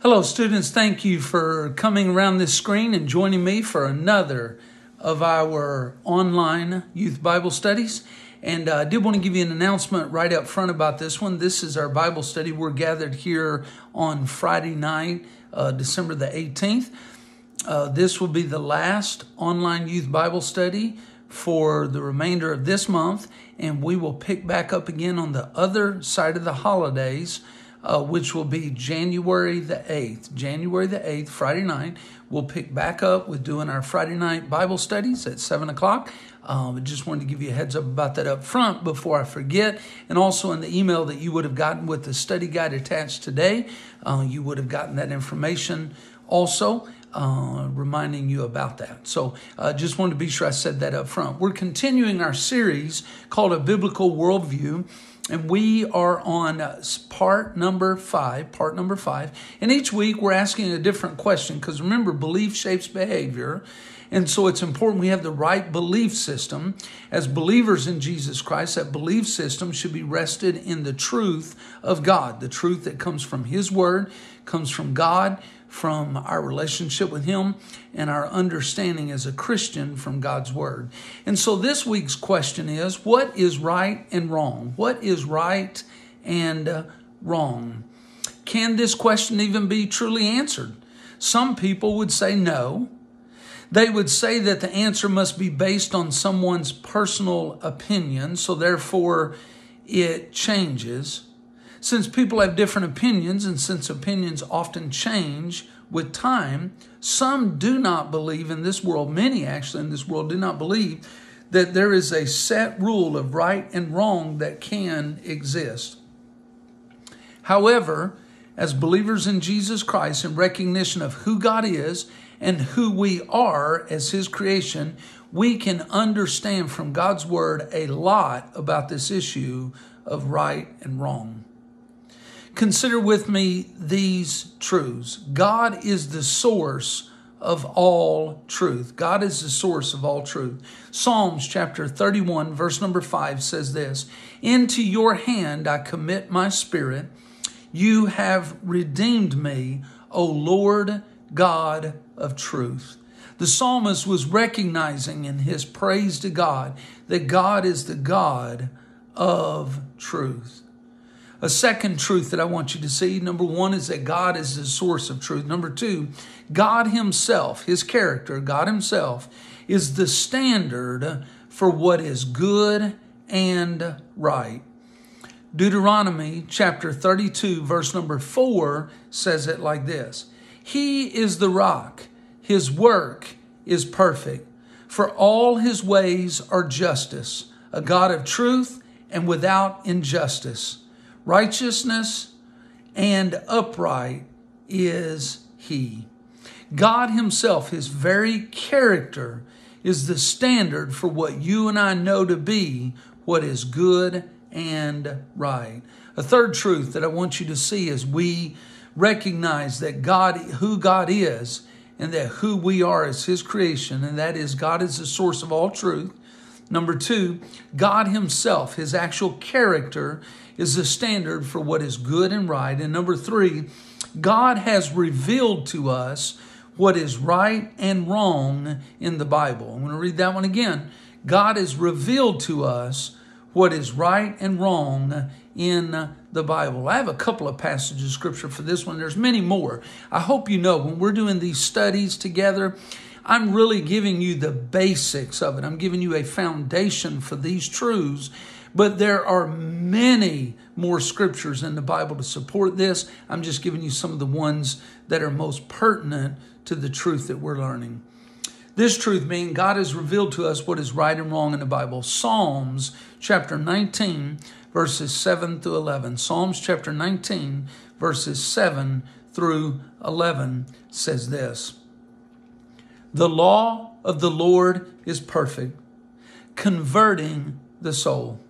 Hello, students. Thank you for coming around this screen and joining me for another of our online youth Bible studies. And uh, I did want to give you an announcement right up front about this one. This is our Bible study. We're gathered here on Friday night, uh, December the 18th. Uh, this will be the last online youth Bible study for the remainder of this month, and we will pick back up again on the other side of the holidays uh, which will be January the 8th. January the 8th, Friday night, we'll pick back up with doing our Friday night Bible studies at 7 o'clock. Um, I just wanted to give you a heads up about that up front before I forget. And also in the email that you would have gotten with the study guide attached today, uh, you would have gotten that information also. Uh, reminding you about that. So, uh, just wanted to be sure I said that up front. We're continuing our series called A Biblical Worldview and we are on uh, part number five, part number five. And each week we're asking a different question because remember, belief shapes behavior. And so it's important we have the right belief system. As believers in Jesus Christ, that belief system should be rested in the truth of God, the truth that comes from His Word, comes from God, from our relationship with Him and our understanding as a Christian from God's Word. And so this week's question is what is right and wrong? What is right and uh, wrong? Can this question even be truly answered? Some people would say no. They would say that the answer must be based on someone's personal opinion, so therefore it changes. Since people have different opinions, and since opinions often change with time, some do not believe in this world, many actually in this world do not believe that there is a set rule of right and wrong that can exist. However, as believers in Jesus Christ, in recognition of who God is and who we are as His creation, we can understand from God's Word a lot about this issue of right and wrong. Consider with me these truths God is the source of all truth. God is the source of all truth. Psalms chapter 31, verse number 5 says this Into your hand I commit my spirit. You have redeemed me, O Lord God of truth. The psalmist was recognizing in his praise to God that God is the God of truth. A second truth that I want you to see. Number one is that God is the source of truth. Number two, God Himself, His character, God Himself, is the standard for what is good and right. Deuteronomy chapter 32, verse number 4 says it like this. He is the rock, His work is perfect, for all His ways are justice, a God of truth and without injustice righteousness and upright is he. God Himself, His very character, is the standard for what you and I know to be what is good and right. A third truth that I want you to see is we recognize that God, who God is, and that who we are as His creation, and that is God is the source of all truth. Number two, God Himself, His actual character, is the standard for what is good and right. And number three, God has revealed to us what is right and wrong in the Bible. I'm going to read that one again. God has revealed to us what is right and wrong in the Bible. I have a couple of passages of scripture for this one. There's many more. I hope you know when we're doing these studies together, I'm really giving you the basics of it. I'm giving you a foundation for these truths but there are many more scriptures in the Bible to support this. I'm just giving you some of the ones that are most pertinent to the truth that we're learning. This truth being God has revealed to us what is right and wrong in the Bible. Psalms chapter 19, verses 7 through 11. Psalms chapter 19, verses 7 through 11 says this The law of the Lord is perfect, converting the soul.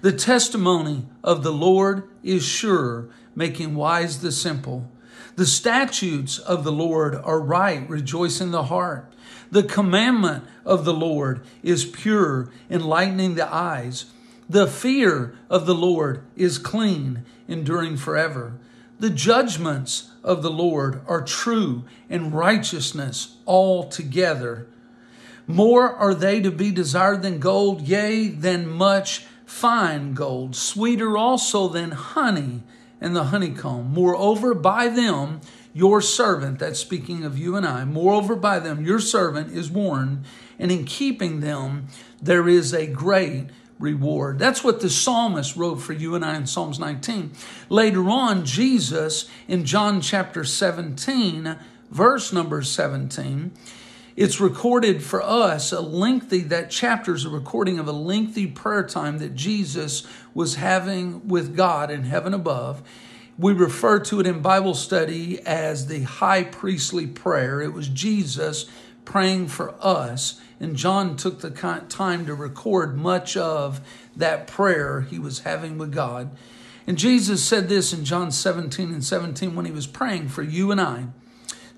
The testimony of the Lord is sure, making wise the simple. The statutes of the Lord are right, rejoicing the heart. The commandment of the Lord is pure, enlightening the eyes. The fear of the Lord is clean, enduring forever. The judgments of the Lord are true and righteousness altogether. More are they to be desired than gold, yea, than much fine gold, sweeter also than honey and the honeycomb. Moreover, by them your servant, that's speaking of you and I, moreover, by them your servant is warned, and in keeping them there is a great reward. That's what the psalmist wrote for you and I in Psalms 19. Later on, Jesus in John chapter 17, verse number 17, it's recorded for us a lengthy, that chapter is a recording of a lengthy prayer time that Jesus was having with God in heaven above. We refer to it in Bible study as the high priestly prayer. It was Jesus praying for us. And John took the time to record much of that prayer he was having with God. And Jesus said this in John 17 and 17 when he was praying for you and I.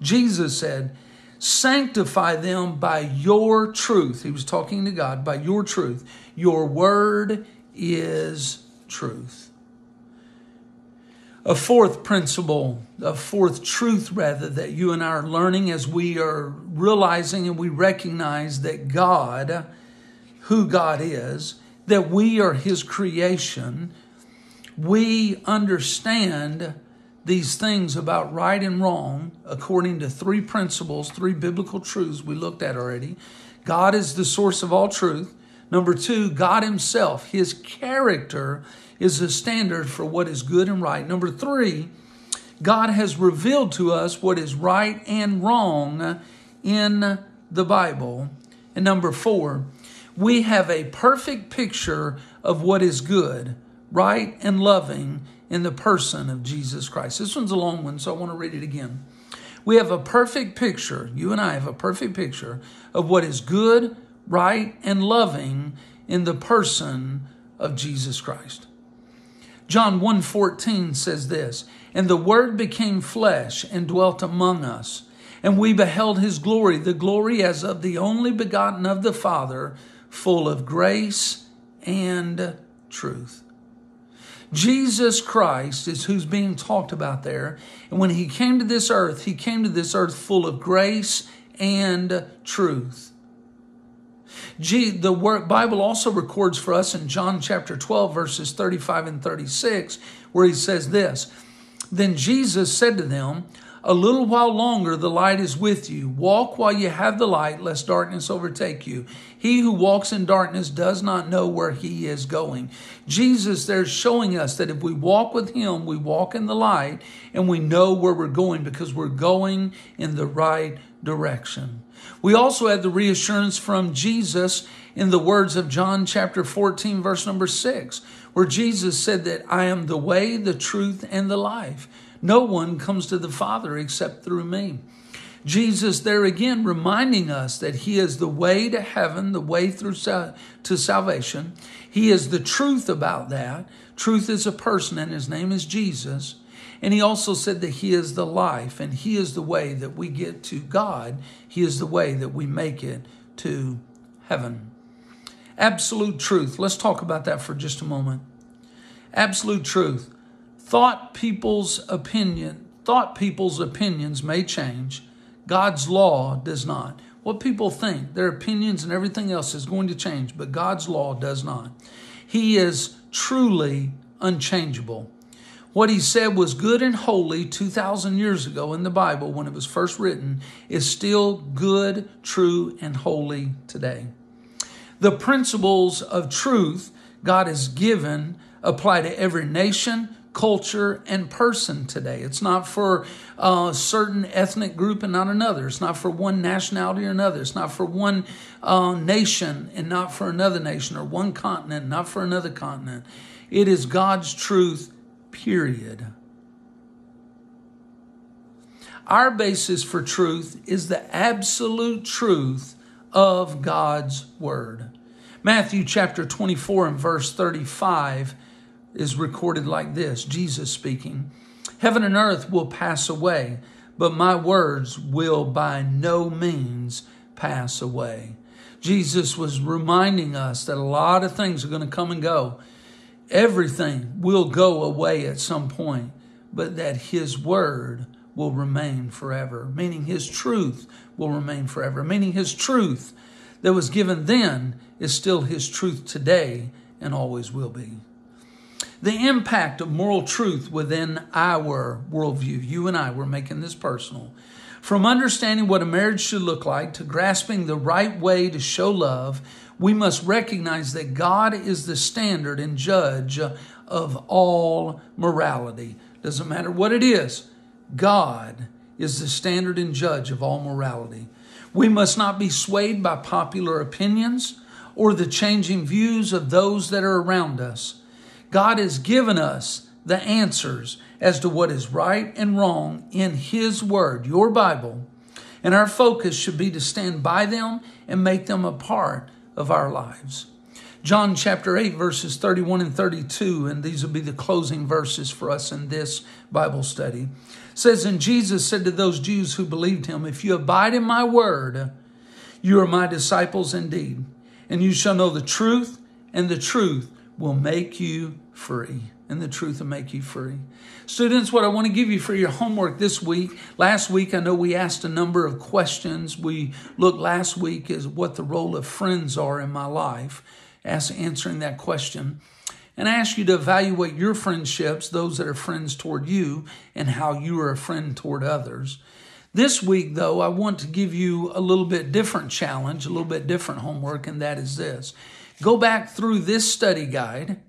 Jesus said, Sanctify them by your truth. He was talking to God, by your truth. Your word is truth. A fourth principle, a fourth truth rather, that you and I are learning as we are realizing and we recognize that God, who God is, that we are His creation, we understand these things about right and wrong according to three principles, three biblical truths we looked at already. God is the source of all truth. Number two, God Himself, His character is the standard for what is good and right. Number three, God has revealed to us what is right and wrong in the Bible. And number four, we have a perfect picture of what is good, right, and loving in the person of Jesus Christ. This one's a long one, so I want to read it again. We have a perfect picture, you and I have a perfect picture of what is good, right, and loving in the person of Jesus Christ. John 1:14 says this, "And the word became flesh and dwelt among us, and we beheld his glory, the glory as of the only begotten of the Father, full of grace and truth." Jesus Christ is who's being talked about there. And when he came to this earth, he came to this earth full of grace and truth. G, the word, Bible also records for us in John chapter 12, verses 35 and 36, where he says this Then Jesus said to them, a little while longer the light is with you. Walk while you have the light, lest darkness overtake you. He who walks in darkness does not know where he is going. Jesus there's showing us that if we walk with him, we walk in the light and we know where we're going because we're going in the right direction. We also have the reassurance from Jesus in the words of John chapter 14 verse number 6 where Jesus said that I am the way, the truth and the life. No one comes to the Father except through me. Jesus, there again, reminding us that He is the way to heaven, the way through to salvation. He is the truth about that. Truth is a person, and His name is Jesus. And He also said that He is the life, and He is the way that we get to God. He is the way that we make it to heaven. Absolute truth. Let's talk about that for just a moment. Absolute truth. Thought people's opinion, thought people's opinions may change. God's law does not. What people think, their opinions and everything else is going to change, but God's law does not. He is truly unchangeable. What he said was good and holy 2,000 years ago in the Bible when it was first written is still good, true, and holy today. The principles of truth God has given apply to every nation, culture and person today. It's not for a certain ethnic group and not another. It's not for one nationality or another. It's not for one uh, nation and not for another nation or one continent, not for another continent. It is God's truth, period. Our basis for truth is the absolute truth of God's word. Matthew chapter 24 and verse 35 is recorded like this Jesus speaking Heaven and earth will pass away, but my words will by no means pass away. Jesus was reminding us that a lot of things are going to come and go. Everything will go away at some point, but that His word will remain forever, meaning His truth will remain forever, meaning His truth that was given then is still His truth today and always will be. The impact of moral truth within our worldview, you and I, we're making this personal. From understanding what a marriage should look like to grasping the right way to show love, we must recognize that God is the standard and judge of all morality. Doesn't matter what it is, God is the standard and judge of all morality. We must not be swayed by popular opinions or the changing views of those that are around us. God has given us the answers as to what is right and wrong in His Word, your Bible, and our focus should be to stand by them and make them a part of our lives. John chapter 8, verses 31 and 32, and these will be the closing verses for us in this Bible study, says, And Jesus said to those Jews who believed him, If you abide in my word, you are my disciples indeed, and you shall know the truth, and the truth will make you free. And the truth will make you free. Students, what I want to give you for your homework this week. Last week, I know we asked a number of questions. We looked last week as what the role of friends are in my life as answering that question. And I ask you to evaluate your friendships, those that are friends toward you, and how you are a friend toward others. This week, though, I want to give you a little bit different challenge, a little bit different homework, and that is this. Go back through this study guide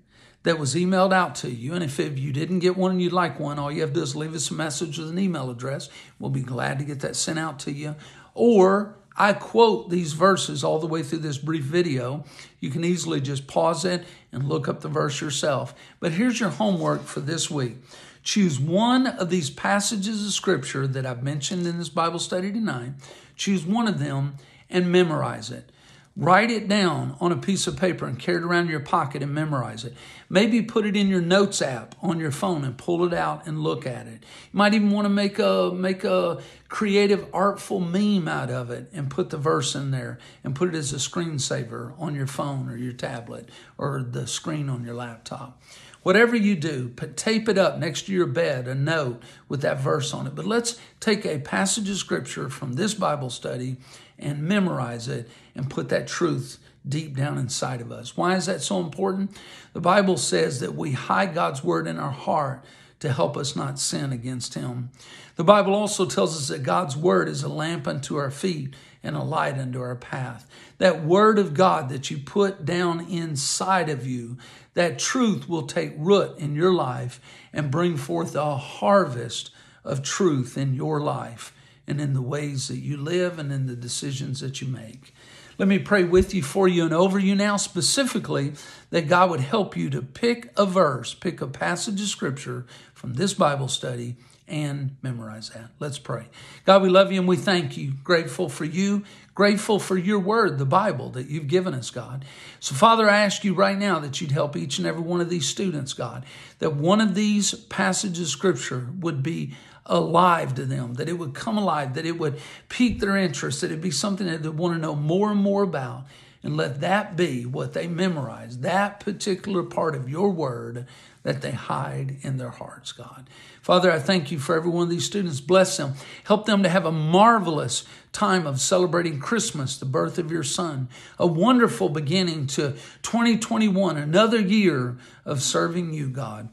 that was emailed out to you. And if, if you didn't get one and you'd like one, all you have to do is leave us a message with an email address. We'll be glad to get that sent out to you. Or I quote these verses all the way through this brief video. You can easily just pause it and look up the verse yourself. But here's your homework for this week. Choose one of these passages of scripture that I've mentioned in this Bible study tonight. Choose one of them and memorize it. Write it down on a piece of paper and carry it around in your pocket and memorize it. Maybe put it in your notes app on your phone and pull it out and look at it. You might even want to make a make a creative, artful meme out of it and put the verse in there and put it as a screensaver on your phone or your tablet or the screen on your laptop. Whatever you do, put, tape it up next to your bed, a note with that verse on it. But let's take a passage of scripture from this Bible study and memorize it and put that truth deep down inside of us. Why is that so important? The Bible says that we hide God's word in our heart to help us not sin against Him. The Bible also tells us that God's word is a lamp unto our feet and a light unto our path. That word of God that you put down inside of you, that truth will take root in your life and bring forth a harvest of truth in your life and in the ways that you live and in the decisions that you make. Let me pray with you, for you, and over you now, specifically, that God would help you to pick a verse, pick a passage of scripture from this Bible study and memorize that. Let's pray. God, we love you and we thank you. Grateful for you, grateful for your word, the Bible that you've given us, God. So, Father, I ask you right now that you'd help each and every one of these students, God, that one of these passages of scripture would be alive to them, that it would come alive, that it would pique their interest, that it'd be something that they want to know more and more about. And let that be what they memorize, that particular part of your word that they hide in their hearts, God. Father, I thank you for every one of these students. Bless them. Help them to have a marvelous time of celebrating Christmas, the birth of your son. A wonderful beginning to 2021, another year of serving you, God.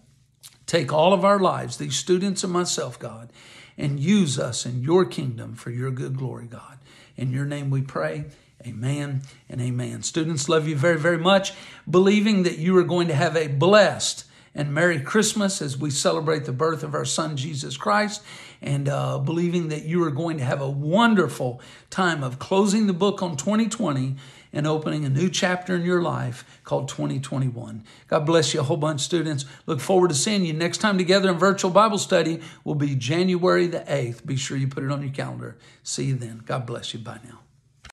Take all of our lives, these students and myself, God, and use us in your kingdom for your good glory, God. In your name we pray. Amen and amen. Students, love you very, very much. Believing that you are going to have a blessed and Merry Christmas as we celebrate the birth of our son Jesus Christ, and uh, believing that you are going to have a wonderful time of closing the book on 2020 and opening a new chapter in your life called 2021. God bless you a whole bunch, of students. Look forward to seeing you next time together in virtual Bible study. Will be January the 8th. Be sure you put it on your calendar. See you then. God bless you. Bye now.